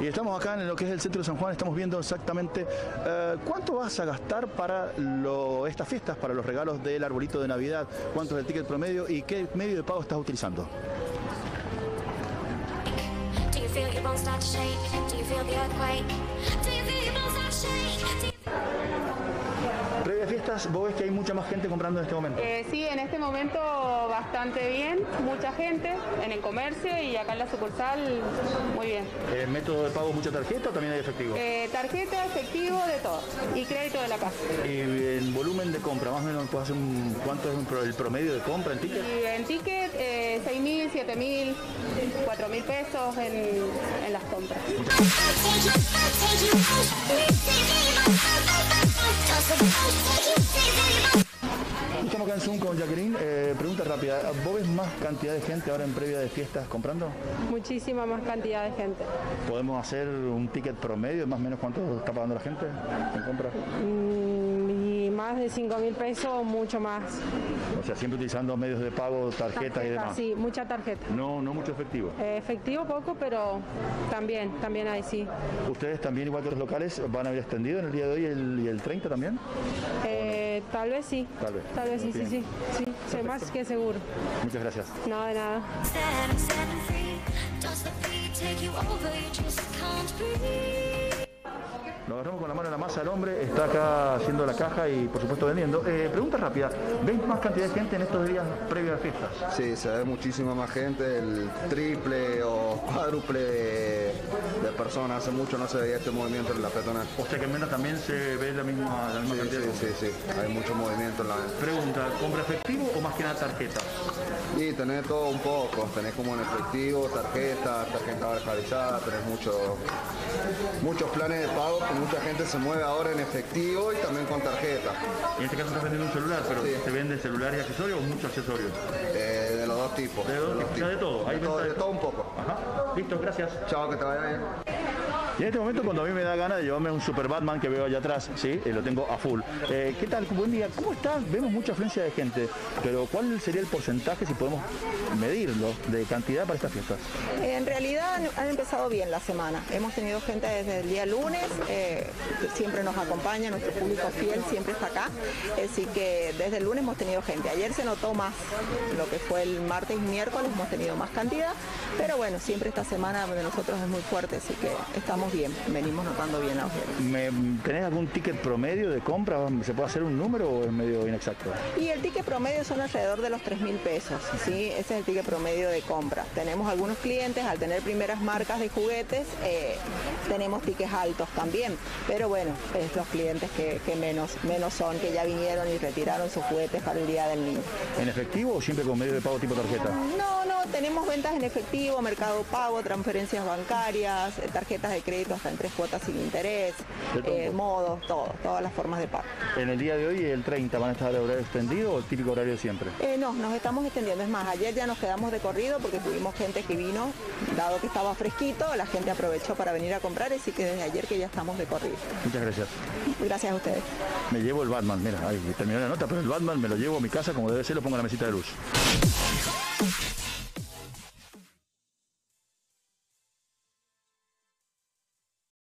Y estamos acá en lo que es el centro de San Juan, estamos viendo exactamente eh, cuánto vas a gastar para estas fiestas, para los regalos del arbolito de Navidad, cuánto es el ticket promedio y qué medio de pago estás utilizando. Fiestas, vos ves que hay mucha más gente comprando en este momento. Eh, sí, en este momento bastante bien, mucha gente en el comercio y acá en la sucursal muy bien. Eh, ¿Método de pago mucha tarjeta o también hay efectivo? Eh, tarjeta, efectivo, de todo. Y crédito de la casa. Y en volumen de compra, más o menos, ¿puedes hacer un- ¿cuánto es un el promedio de compra en ticket? Y en ticket, eh, 6 mil, 7 mil, 4 mil pesos en, en las compras. Cause I'm acá en Zoom con Jacqueline. Eh, pregunta rápida, ¿vos ves más cantidad de gente ahora en previa de fiestas comprando? Muchísima más cantidad de gente. ¿Podemos hacer un ticket promedio, más o menos cuánto está pagando la gente en compra? Mm, y más de 5 mil pesos, mucho más. O sea, siempre utilizando medios de pago, tarjetas y Tarjeta, demás. Sí, mucha tarjeta. No, no mucho efectivo. Eh, efectivo poco, pero también, también hay, sí. ¿Ustedes también, igual que los locales, van a haber extendido en el día de hoy el- y el 30 también? Eh, tal vez sí. Tal vez. Tal vez sí, sí, sí. Sí, sé más que seguro. Muchas gracias. No, de nada. Set, set free. Does the beat take you over? You just can't breathe. Nos agarramos con la mano en la masa el hombre, está acá haciendo la caja y por supuesto vendiendo. Eh, pregunta rápida, ¿ves más cantidad de gente en estos días previos a fiestas? Sí, se ve muchísima más gente, el triple o cuádruple de, de personas. Hace mucho no se veía este movimiento en la peatonal. O sea que en menos también se ve la misma, la misma Sí, cantidad sí, de sí, sí, hay mucho movimiento en la... Pregunta, ¿compra efectivo o más que nada tarjeta? Y tenés todo un poco, tenés como en efectivo, tarjeta, tarjeta verticalizada, tenés mucho, muchos planes de pago mucha gente se mueve ahora en efectivo y también con tarjeta, En este caso estás vendiendo un celular, pero Sí. ¿se vende celular y accesorios o muchos accesorios? eh, de los dos tipos. De dos los tipos, o sea, de todo, De todo, de de todo un poco. Ajá, listo, gracias. Chao, que te vaya bien. Y en este momento cuando a mí me da ganas de llevarme un Super Batman que veo allá atrás, sí, eh, lo tengo a full. Eh, ¿Qué tal? Buen día. ¿Cómo estás? Vemos mucha afluencia de gente, pero ¿cuál sería el porcentaje, si podemos medirlo, de cantidad para estas fiestas? En realidad han, han empezado bien la semana. Hemos tenido gente desde el día lunes, eh, siempre nos acompaña, nuestro público fiel siempre está acá. Así que desde el lunes hemos tenido gente. Ayer se notó más lo que fue el martes y miércoles, hemos tenido más cantidad. Pero bueno, siempre esta semana de nosotros es muy fuerte, así que estamos bien, venimos notando bien la ojeras. ¿Me- ¿Tenés algún ticket promedio de compra? ¿Se puede hacer un número o es medio inexacto? Y el ticket promedio son alrededor de los 3 mil pesos, ¿sí? Ese es el ticket promedio de compra. Tenemos algunos clientes, al tener primeras marcas de juguetes, eh, tenemos tickets altos también. Pero bueno, es los clientes que, que menos, menos son, que ya vinieron y retiraron sus juguetes para el Día del Niño. ¿En efectivo o siempre con medio de pago tipo tarjeta? No, no, ventas en efectivo, mercado pago, transferencias bancarias, eh, tarjetas de crédito hasta en tres cuotas sin interés, eh, modos, todo, todas las formas de pago. ¿En el día de hoy, el 30, van a estar de horario extendido o el típico horario siempre? Eh, no, nos estamos extendiendo. Es más, ayer ya nos quedamos de corrido porque tuvimos gente que vino, dado que estaba fresquito, la gente aprovechó para venir a comprar, así que desde ayer que ya estamos de corrido. Muchas gracias. Gracias a ustedes. Me llevo el Batman, mira, ahí terminó la nota, pero el Batman me lo llevo a mi casa como debe ser, lo pongo en la mesita de luz.